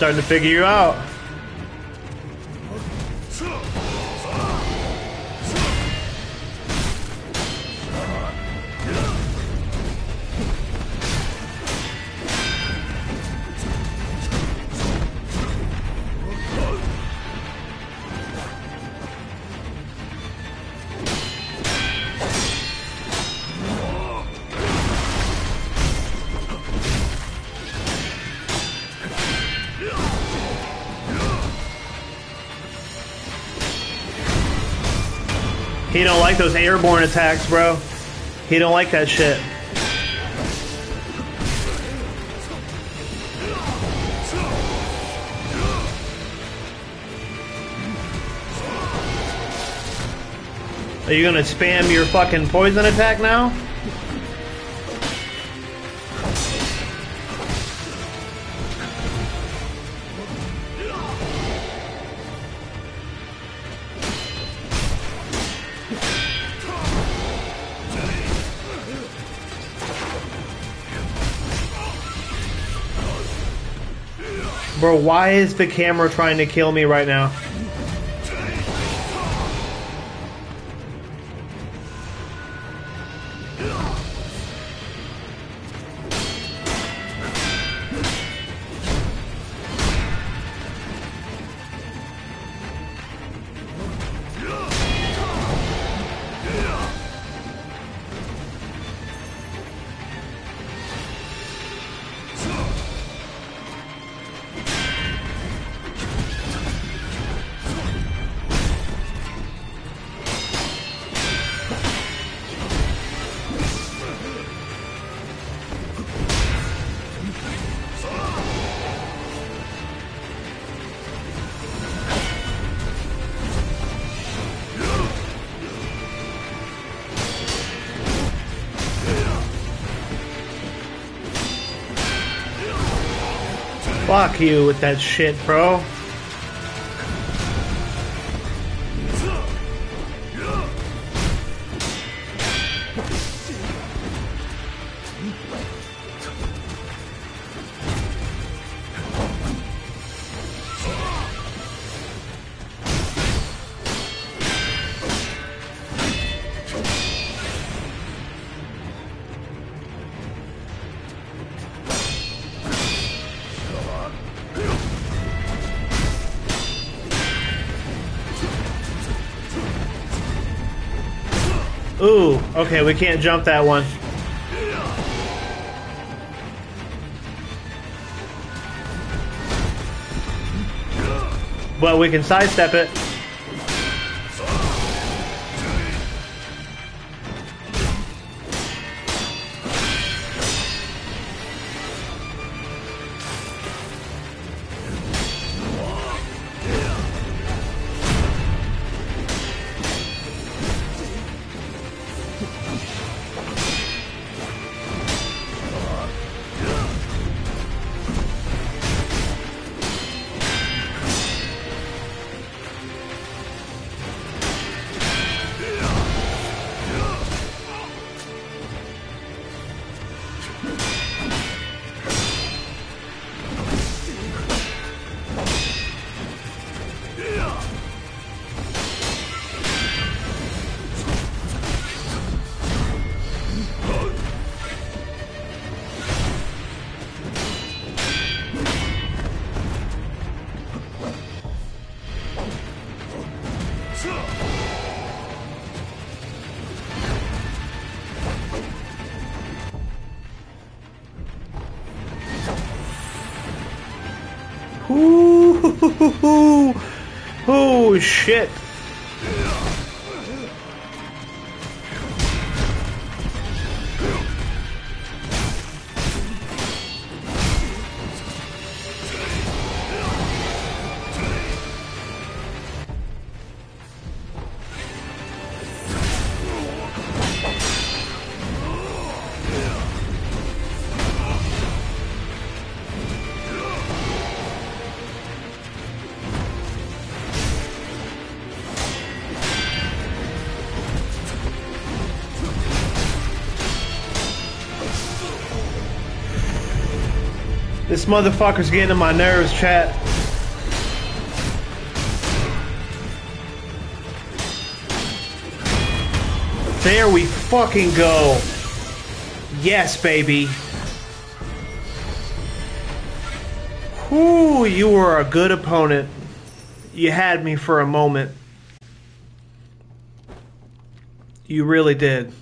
starting to figure you out. He don't like those airborne attacks, bro. He don't like that shit. Are you gonna spam your fucking poison attack now? Bro, why is the camera trying to kill me right now? Fuck you with that shit, bro. Ooh, okay, we can't jump that one. But we can sidestep it. Ooh, oh shit. This motherfucker's getting on my nerves, chat. There we fucking go. Yes, baby. Whoo, you were a good opponent. You had me for a moment. You really did.